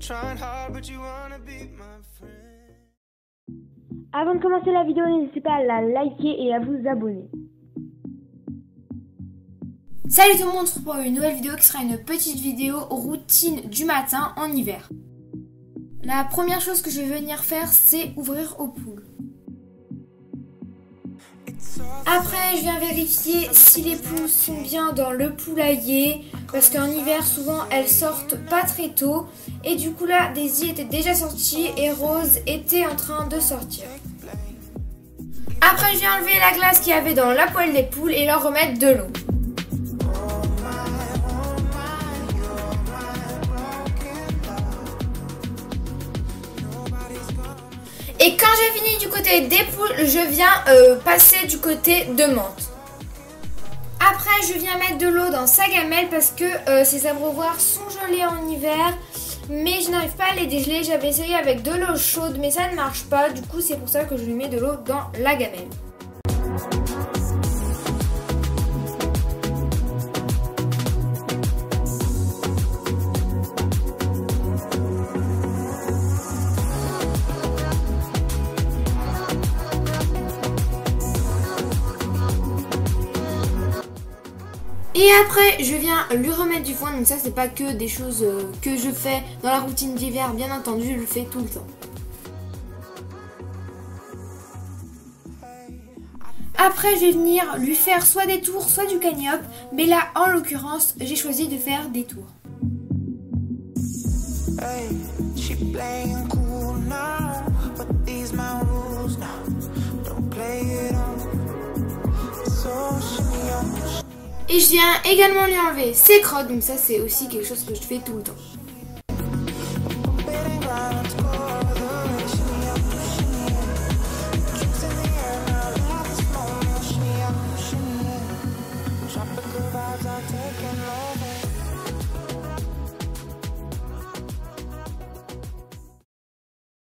Trying hard, but you wanna be my friend. Avant de commencer la vidéo, n'hésitez pas à la liker et à vous abonner. Salut tout le monde, on se retrouve pour une nouvelle vidéo qui sera une petite vidéo routine du matin en hiver. La première chose que je vais venir faire, c'est ouvrir aux poules. Après, je viens vérifier si les poules sont bien dans le poulailler, parce qu'en hiver, souvent, elles sortent pas très tôt. Et du coup, là, Daisy était déjà sortie et Rose était en train de sortir. Après, je viens enlever la glace qu'il y avait dans la poêle des poules et leur remettre de l'eau. Et quand j'ai fini du côté des poules, je viens euh, passer du côté de menthe. Après, je viens mettre de l'eau dans sa gamelle parce que euh, ces abreuvoirs sont gelés en hiver. Mais je n'arrive pas à les dégeler. J'avais essayé avec de l'eau chaude, mais ça ne marche pas. Du coup, c'est pour ça que je lui mets de l'eau dans la gamelle. Et après, je viens lui remettre du foin. Donc ça, c'est pas que des choses euh, que je fais dans la routine d'hiver. Bien entendu, je le fais tout le temps. Après, je vais venir lui faire soit des tours, soit du cagnope. Mais là, en l'occurrence, j'ai choisi de faire des tours. Et je viens également lui enlever ses crottes. Donc ça, c'est aussi quelque chose que je fais tout le temps.